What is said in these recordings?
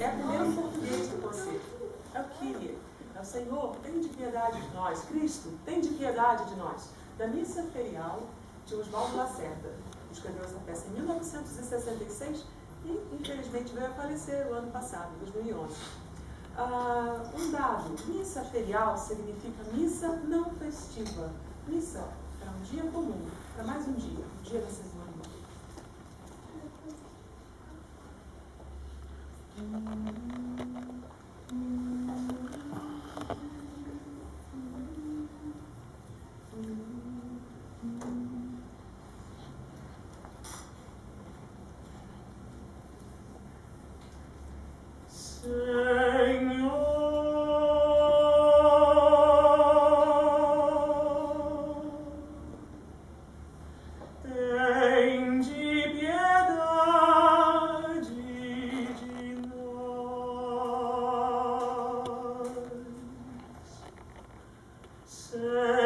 É a primeira português de você. É o Kyrie. É o Senhor, tem de piedade de nós. Cristo, tem de piedade de nós. Da missa ferial de Oswaldo Lacerda. Escreveu essa peça em 1966 e, infelizmente, veio a falecer o ano passado, 2011. Ah, um dado, missa ferial significa missa não festiva. Missa é um dia comum, é mais um dia, um dia da semana. Piedade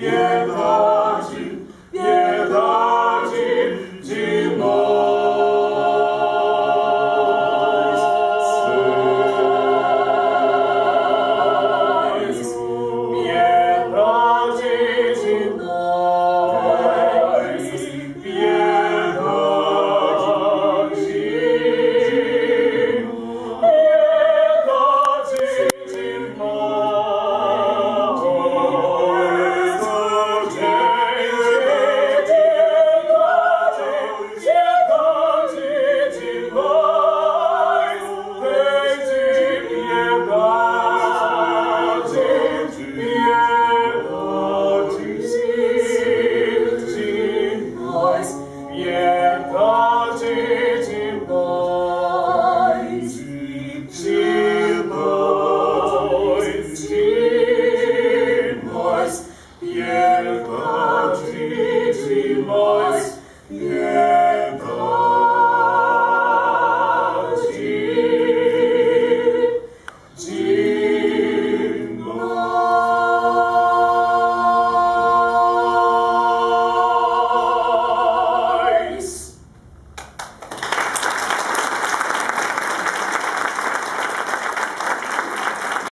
de Yeah.